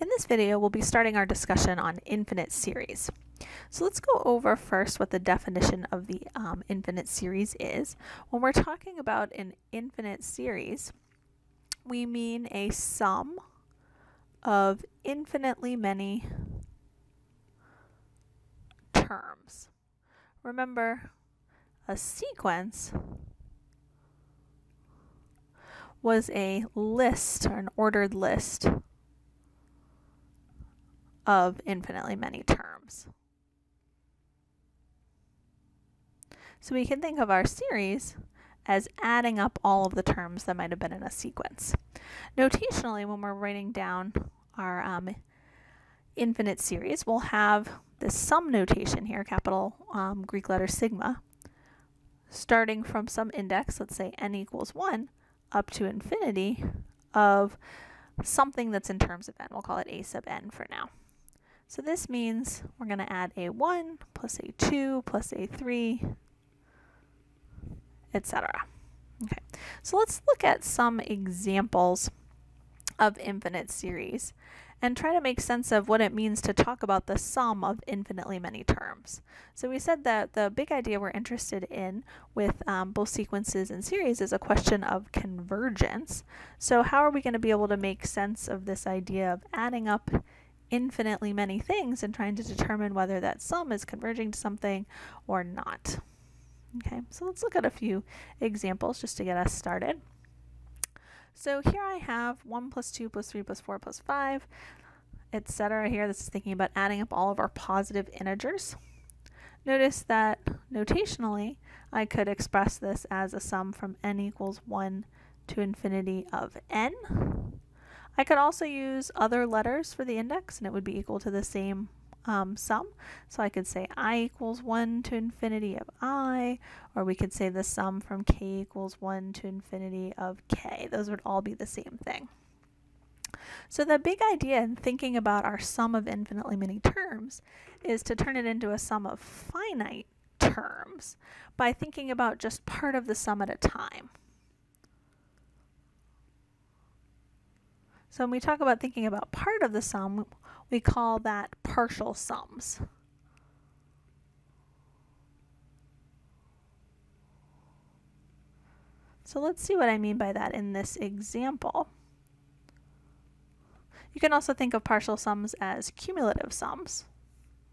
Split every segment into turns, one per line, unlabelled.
In this video, we'll be starting our discussion on infinite series. So let's go over first what the definition of the um, infinite series is. When we're talking about an infinite series, we mean a sum of infinitely many terms. Remember, a sequence was a list or an ordered list of infinitely many terms. So we can think of our series as adding up all of the terms that might have been in a sequence. Notationally, when we're writing down our um, infinite series, we'll have this sum notation here, capital um, Greek letter sigma, starting from some index, let's say n equals 1, up to infinity of something that's in terms of n. We'll call it a sub n for now. So this means we're going to add a 1 plus a 2 plus a 3, etc. Okay, so let's look at some examples of infinite series and try to make sense of what it means to talk about the sum of infinitely many terms. So we said that the big idea we're interested in with um, both sequences and series is a question of convergence. So how are we going to be able to make sense of this idea of adding up infinitely many things and trying to determine whether that sum is converging to something or not. Okay, so let's look at a few examples just to get us started. So here I have 1 plus 2 plus 3 plus 4 plus 5, etc. here. This is thinking about adding up all of our positive integers. Notice that notationally, I could express this as a sum from n equals 1 to infinity of n. I could also use other letters for the index and it would be equal to the same um, sum. So I could say i equals 1 to infinity of i, or we could say the sum from k equals 1 to infinity of k. Those would all be the same thing. So the big idea in thinking about our sum of infinitely many terms is to turn it into a sum of finite terms by thinking about just part of the sum at a time. So when we talk about thinking about part of the sum, we call that partial sums. So let's see what I mean by that in this example. You can also think of partial sums as cumulative sums.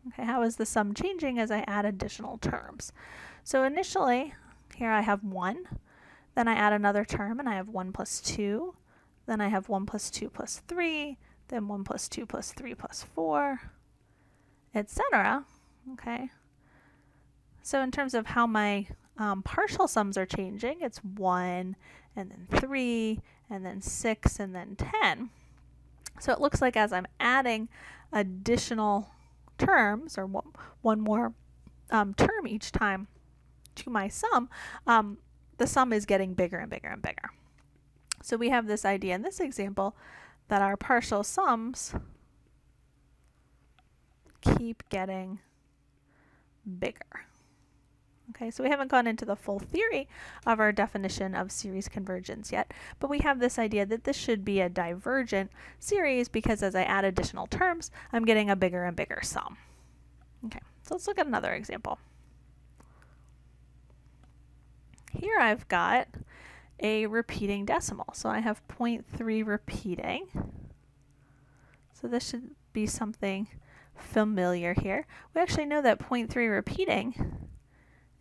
Okay, how is the sum changing as I add additional terms? So initially, here I have 1, then I add another term and I have 1 plus 2, then I have 1 plus 2 plus 3, then 1 plus 2 plus 3 plus 4, etc. Okay. So in terms of how my um, partial sums are changing, it's 1, and then 3, and then 6, and then 10. So it looks like as I'm adding additional terms, or one more um, term each time to my sum, um, the sum is getting bigger and bigger and bigger. So we have this idea in this example that our partial sums keep getting bigger. Okay, so we haven't gone into the full theory of our definition of series convergence yet, but we have this idea that this should be a divergent series because as I add additional terms, I'm getting a bigger and bigger sum. Okay, so let's look at another example. Here I've got a repeating decimal. So I have 0.3 repeating. So this should be something familiar here. We actually know that 0.3 repeating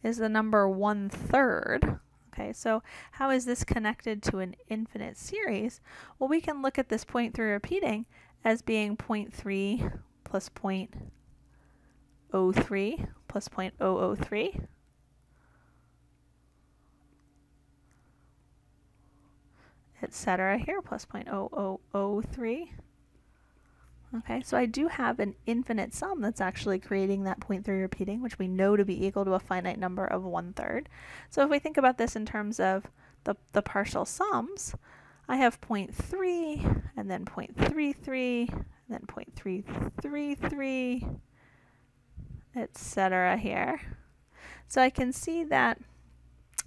is the number one third. Okay, so how is this connected to an infinite series? Well, we can look at this 0.3 repeating as being 0.3 plus 0.03 plus 0.003 etc. here, plus 0.0003. Okay, so I do have an infinite sum that's actually creating that 0.3 repeating, which we know to be equal to a finite number of one third. So if we think about this in terms of the, the partial sums, I have 0.3, and then 0.33, and then 0.333, etc. here. So I can see that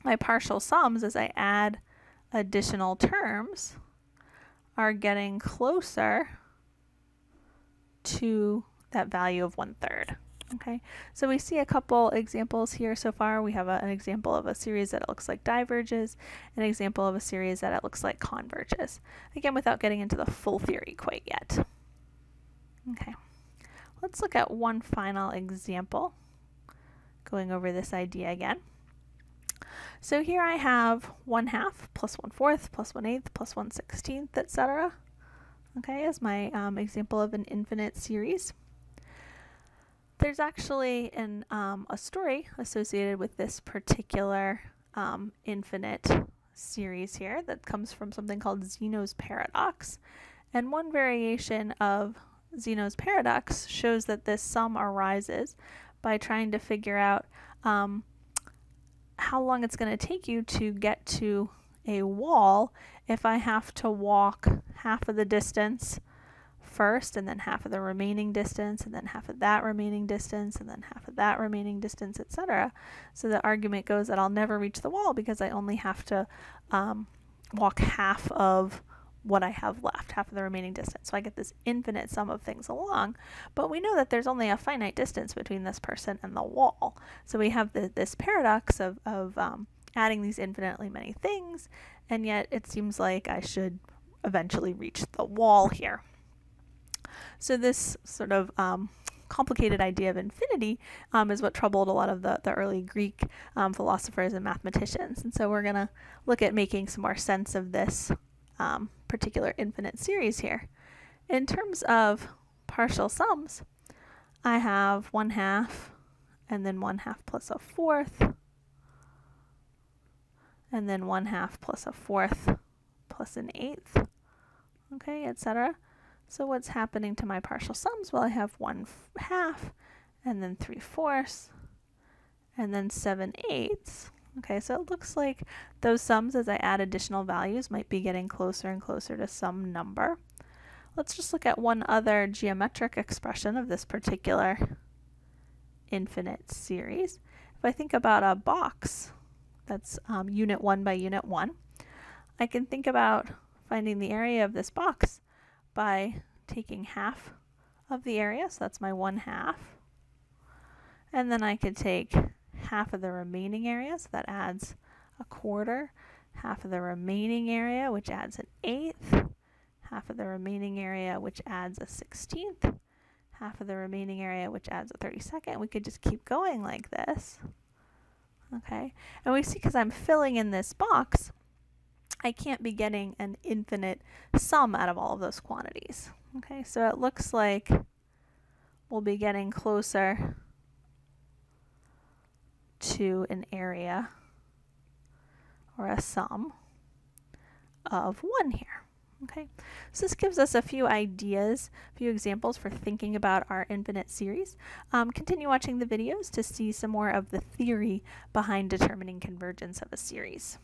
my partial sums, as I add additional terms are getting closer to that value of one third. Okay, so we see a couple examples here so far. We have a, an example of a series that it looks like diverges, an example of a series that it looks like converges. Again, without getting into the full theory quite yet. Okay, let's look at one final example, going over this idea again. So here I have 1 half plus 1 fourth plus 1 eighth plus 1 sixteenth, etc. Okay, as my um, example of an infinite series. There's actually an, um, a story associated with this particular um, infinite series here that comes from something called Zeno's paradox. And one variation of Zeno's paradox shows that this sum arises by trying to figure out um, how long it's going to take you to get to a wall if I have to walk half of the distance first and then half of the remaining distance and then half of that remaining distance and then half of that remaining distance, etc. So the argument goes that I'll never reach the wall because I only have to um, walk half of what I have left, half of the remaining distance. So I get this infinite sum of things along, but we know that there's only a finite distance between this person and the wall. So we have the, this paradox of, of um, adding these infinitely many things, and yet it seems like I should eventually reach the wall here. So this sort of um, complicated idea of infinity um, is what troubled a lot of the, the early Greek um, philosophers and mathematicians. And so we're going to look at making some more sense of this um, particular infinite series here. In terms of partial sums, I have 1 half and then 1 half plus a fourth and then 1 half plus a fourth plus an eighth, okay, etc. So what's happening to my partial sums? Well, I have 1 half, and then 3 fourths, and then 7 eighths. Okay, so it looks like those sums as I add additional values might be getting closer and closer to some number. Let's just look at one other geometric expression of this particular infinite series. If I think about a box that's um, unit 1 by unit 1, I can think about finding the area of this box by taking half of the area, so that's my 1 half. And then I could take half of the remaining area, so that adds a quarter, half of the remaining area, which adds an eighth, half of the remaining area, which adds a sixteenth, half of the remaining area, which adds a 32nd. We could just keep going like this. Okay, and we see because I'm filling in this box, I can't be getting an infinite sum out of all of those quantities. Okay, so it looks like we'll be getting closer to an area or a sum of 1 here. Okay, so this gives us a few ideas, a few examples for thinking about our infinite series. Um, continue watching the videos to see some more of the theory behind determining convergence of a series.